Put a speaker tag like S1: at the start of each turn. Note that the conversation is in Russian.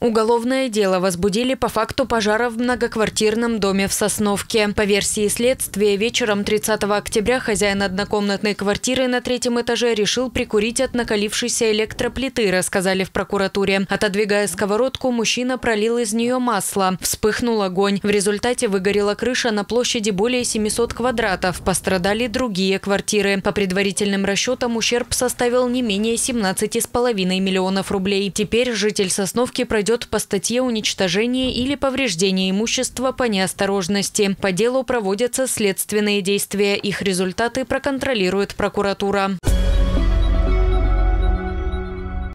S1: Уголовное дело возбудили по факту пожара в многоквартирном доме в Сосновке. По версии следствия, вечером 30 октября хозяин однокомнатной квартиры на третьем этаже решил прикурить от накалившейся электроплиты, рассказали в прокуратуре. Отодвигая сковородку, мужчина пролил из нее масло. Вспыхнул огонь. В результате выгорела крыша на площади более 700 квадратов. Пострадали другие квартиры. По предварительным расчетам ущерб составил не менее 17,5 миллионов рублей. Теперь житель Сосновки пройдет идет по статье уничтожения или повреждения имущества по неосторожности. По делу проводятся следственные действия. Их результаты проконтролирует прокуратура.